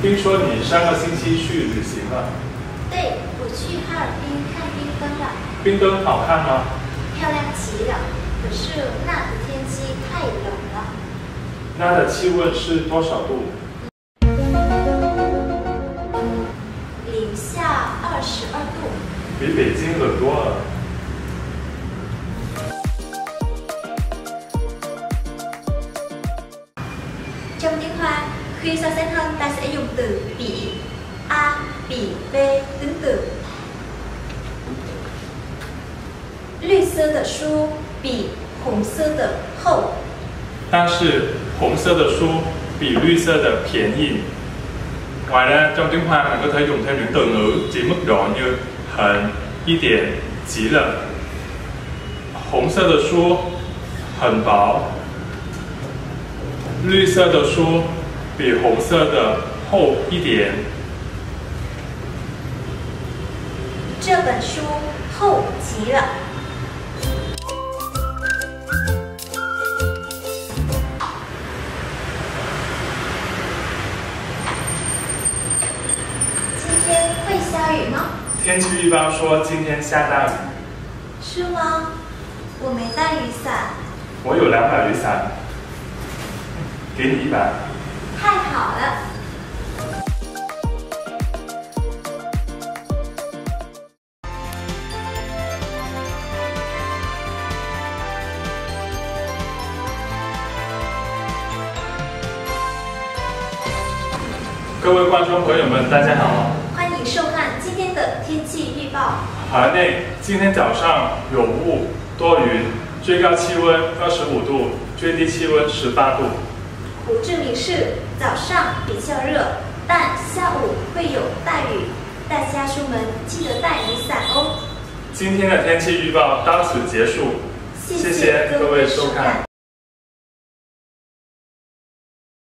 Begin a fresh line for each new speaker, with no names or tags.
听说你上个星期去旅行了，
对，我去哈尔滨看冰灯了，
冰灯好看吗？
漂亮极了。可是那的天气太冷了，
那的气温是多少度？
零下二十二度。
比北京冷多了。
Trong tiếng Hoa, khi so sánh hơn ta sẽ dùng từ bị A, bị B tính từ. 绿色的书比红色的厚，
但是红色的书比绿色的便宜。Ngoài ra, trong tiếng Hoa bạn có thể dùng thêm những từ ngữ chỉ mức độ như hận, 一点、极了。红色的书很薄，绿色的书 比红色的厚一点。
这本书厚极了。今天会下雨吗？
天气预报说今天下大雨，
是吗？我没带雨伞，
我有两把雨伞，给你一把。各位观众朋友们，大家好。
欢迎收看今天的天气预报。
海内今天早上有雾多云，最高气温二十五度，最低气温十八度。
胡志明市早上比较热，但下午会有大雨，大家出门记得带雨伞哦。
今天的天气预报到此结束，谢谢各位收看。